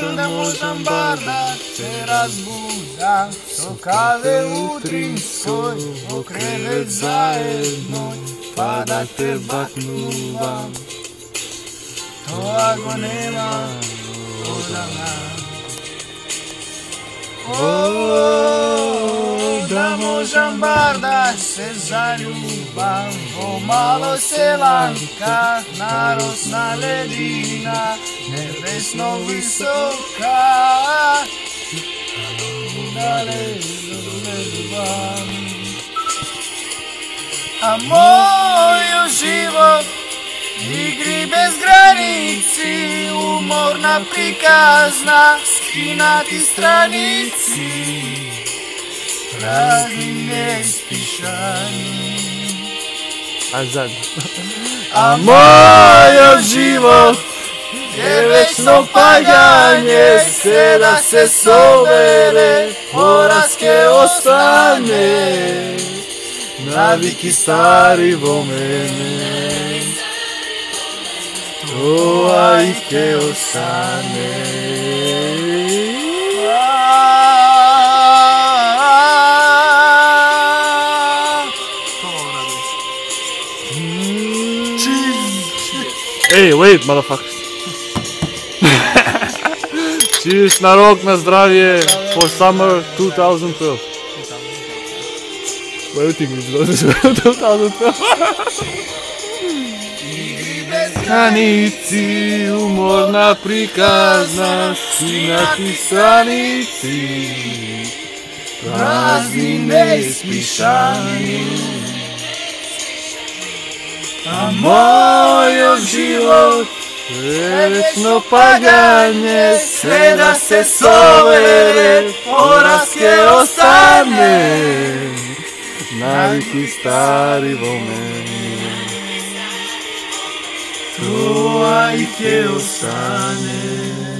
Winda muszam badać, teraz buda Sokawy utrinską, okrewy zajedno Pada te baknuwa To ago nema, odana Oh da možem bar da se zaljubam. Pomalo selanka, narosna ledina Nebesno visoka. Dale, zaljubam A moj život Igri bez granici, umorna prikazna, skinati stranici, prazni nespišani. A zadnji. A moj život je večno paganje, sve da se sobere, poraske ostane, naviki stari vo mene. To ajke ostane. Ej, wait, motherfuckers. Cheers na rok, na zdravje, for summer 2012. What do you think is 2012? Granici, umorna prikazna, skinati stranici, prazni nespišani. A moj život večno paganje, sve da se sovere, poraske ostane. naviki stari vo meni. To ajke ostane.